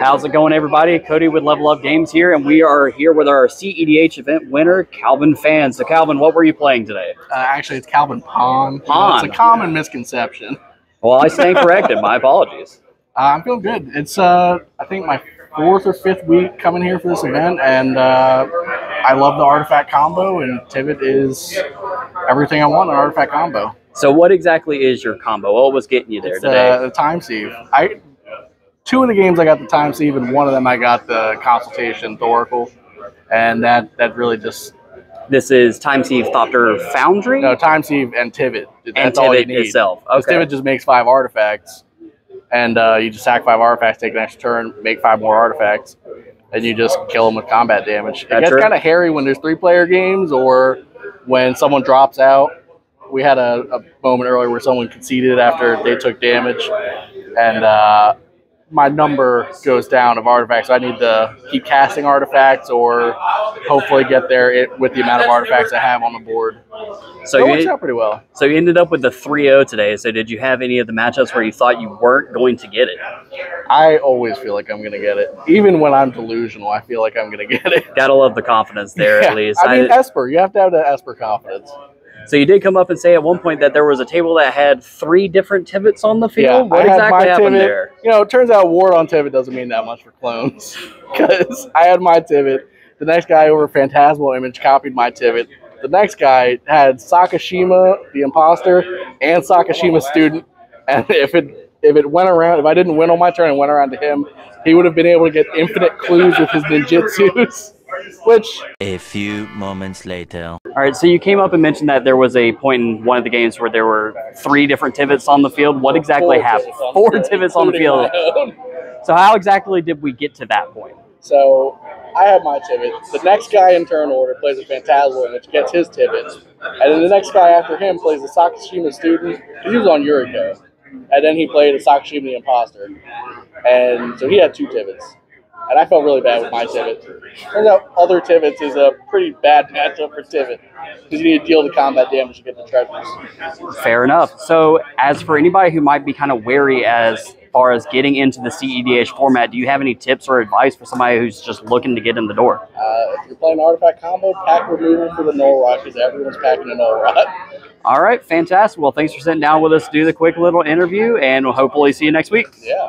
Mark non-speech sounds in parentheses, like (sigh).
How's it going, everybody? Cody with Level Up Games here, and we are here with our CEDH event winner, Calvin Fan. So, Calvin, what were you playing today? Uh, actually, it's Calvin Pond. Pond. It's a common misconception. Well, I stand corrected. My apologies. (laughs) Uh, I'm feeling good. It's, uh, I think, my fourth or fifth week coming here for this event, and uh, I love the artifact combo, and Tivit is everything I want in an artifact combo. So, what exactly is your combo? What was getting you there It's today? uh, the time sieve. I two of the games I got the time sieve, and one of them I got the consultation Thoracle, and that that really just this is Time Sieve Thopter Foundry no time sieve and Tivit. and That's all you Tivit need. itself. Okay. Tivit just makes five artifacts, and uh, you just sack five artifacts, take an extra turn, make five more artifacts, and you just kill them with combat damage. It That's gets kind of hairy when there's three-player games or when someone drops out. We had a, a moment earlier where someone conceded after they took damage, and uh, my number goes down of artifacts. So I need to keep casting artifacts or hopefully get there it, with the amount of artifacts I have on the board. So, it works you, out pretty well. so you ended up with the 3-0 today. So, did you have any of the matchups where you thought you weren't going to get it? I always feel like I'm gonna get it, even when I'm delusional. I feel like I'm gonna get it. Gotta love the confidence there, Yeah. at least. I mean, Esper. You have to have that Esper confidence. So you did come up and say at one point that there was a table that had three different Tivits on the field. Yeah, what I exactly happened Tivit. there? You know, it turns out Ward on Tivit doesn't mean that much for clones, (laughs) because I had my Tivit. The next guy over Phantasmal Image copied my Tivit. The next guy had Sakashima, the imposter, and Sakashima student. And (laughs) if it if it went around, if I didn't win on my turn and went around to him, he would have been able to get infinite clues with his ninjutsus. (laughs) Which A few moments later. All right, so you came up and mentioned that there was a point in one of the games where there were three different Tivits on the field. What exactly four happened? Tivits Four the field, Tivits on the field. So how exactly did we get to that point? So I have my Tivit. The next guy in turn order plays a Phantasmal Image, gets his Tivits. And then the next guy after him plays a Sakashima student. He was on Yuriko. And then he played a Sakashima the Imposter. And so he had two Tivits. And I felt really bad with my Tivit. Turns out other Tivits is a pretty bad matchup for Tivit. Because you need to deal the combat damage to get the treasures. Fair enough. So as for anybody who might be kind of wary as far as getting into the CEDH format, do you have any tips or advice for somebody who's just looking to get in the door? Uh, if you're playing artifact combo, pack removal for the Null Rod because everyone's packing a Null Rod. All right, fantastic. Well, thanks for sitting down with us to do the quick little interview, and we'll hopefully see you next week. Yeah.